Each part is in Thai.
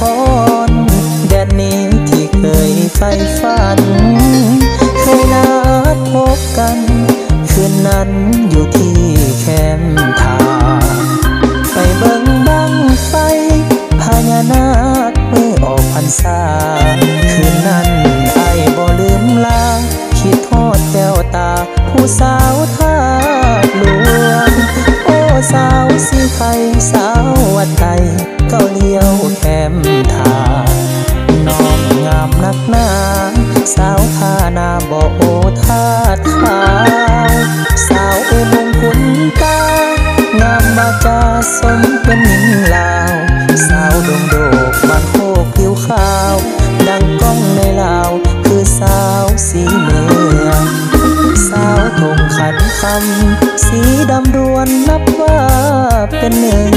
ครแดนนี้ที่เคยใฝ่ฝัน เคยนัดพบกัน คืนนั้นอยู่ที่แคมป์ทาไปเบิ่งบังไฟพญานาคเมื่อออกพรรษา คืนนั้นไอ้บ่ลืมลา คิดทอดแก้วตา ผู้สาวท เก้าเลี้ยวแคมทาน้องงามนักหนาสาวท่านาบโอทาดขาวสาวเอมงคุนตางามบาจาสมเป็นหญิงลาว สาวดงโดกบานโคกผิวขาว ดังก้องในลาว คือสาวสีเมืองสาวทงขันคำสีดำดวนนับว่าเป็นหนึ่ง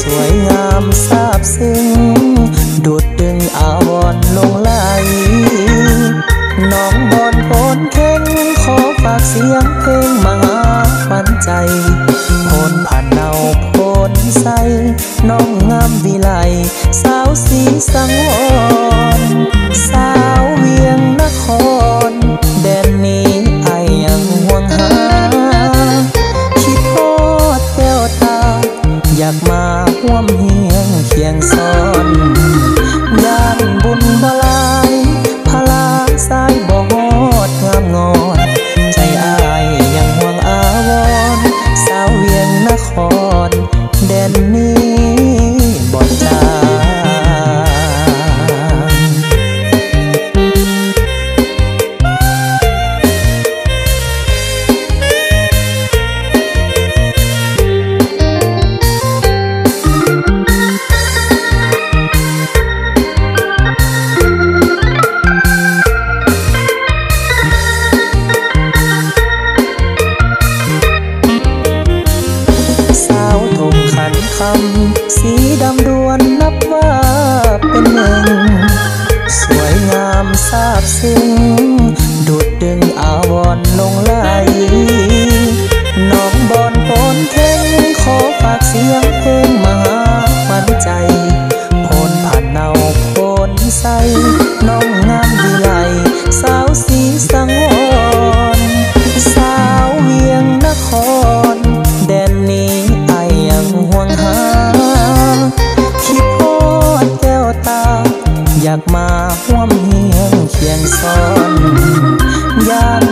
สวย งามซาบซึ้งดูดดึงอาวรลงไหลน้องบอนโพนเข่งขอฝากเสียงเพลงมาหาฝันใจโพนผ่านเนาโพนใสน้องงามวิไลสาวสีสังวรสาว มาห่วมเฮียงเคียงซ้อนยานบุญบาลายพลาสายบ่ฮอดงามงอน ใจอายยังห่วงอาวรสาวเวียงนคร แดนนี้ำ สีดำดวนนับว่าเป็นหนึ่ง สวยงามซาบซึ้ง คิดโอดแก้วตา อยากมาห่วมเฮียงเคียงซ้อนอยาก